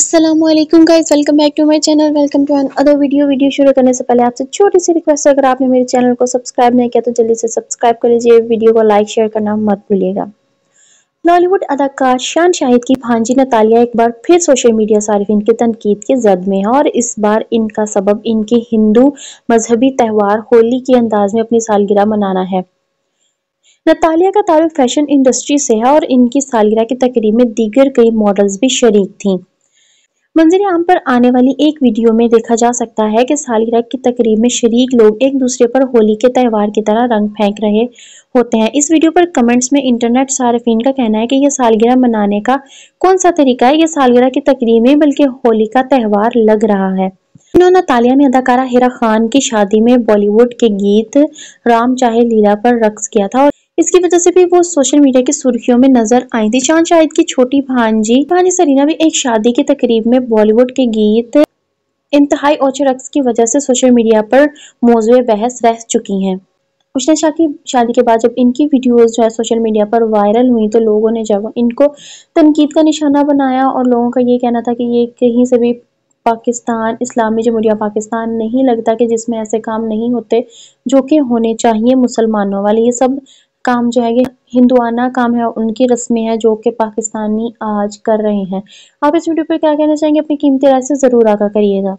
Aslam guys welcome back to my channel welcome to other video video शुरू करने से पहले आपसे छोटी सी रिक्वेस्ट है। अगर आपने मेरे चैनल को सब्सक्राइब नहीं किया तो जल्दी से सब्सक्राइब कर लीजिए। वीडियो को लाइक शेयर करना मत भूलिएगा। बॉलीवुड अदाकार शान शाहिद की भांजी नतालिया एक बार फिर सोशल मीडिया सार्फिन की तनकीद के जद में है और इस बार इनका सबब इनके हिंदू मजहबी त्यौहार होली के अंदाज में अपनी सालगिरह मनाना है। नतालिया का तारुफ फ़ैशन इंडस्ट्री से है और इनकी सालगिरह की तकरीब में दीगर कई मॉडल्स भी शरीक थीं। मंजर आम पर आने वाली एक वीडियो में देखा जा सकता है कि सालगिरह की तकरीब में शरीक लोग एक दूसरे पर होली के त्यौहार की तरह रंग फेंक रहे होते हैं। इस वीडियो पर कमेंट्स में इंटरनेट सार्फिन का कहना है कि यह सालगिरह मनाने का कौन सा तरीका है? यह सालगिरह की तकरीब में बल्कि होली का त्यौहार लग रहा है। इन्होंने तालिया ने अदाकारा हिरा खान की शादी में बॉलीवुड के गीत राम चाहे लीला पर रक्स किया था और इसकी वजह से भी वो सोशल मीडिया की सुर्खियों में नज़र आई थी। चाँद शाहिद की छोटी भांजी भांजी सरीना भी एक शादी की तकरीब में बॉलीवुड के गीत इंतहाई ओचे रक्स की वजह से सोशल मीडिया पर मौजूद बहस रह चुकी हैं। उष्णा शाह की शादी के बाद जब इनकी वीडियोस जो है सोशल मीडिया पर वायरल हुई तो लोगों ने जब इनको तनकीद का निशाना बनाया और लोगों का ये कहना था कि ये कहीं से भी पाकिस्तान, इस्लामी जमहूरिया पाकिस्तान नहीं लगता कि जिसमें ऐसे काम नहीं होते, जो कि होने चाहिए मुसलमानों वाले। ये सब काम जो है, ये हिंदुआना काम है उनकी रस्में हैं जो कि पाकिस्तानी आज कर रहे हैं। आप इस वीडियो पर क्या कहना चाहेंगे? अपनी कीमती राय से ज़रूर आगा करिएगा।